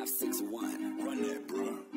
561. Run that, bro.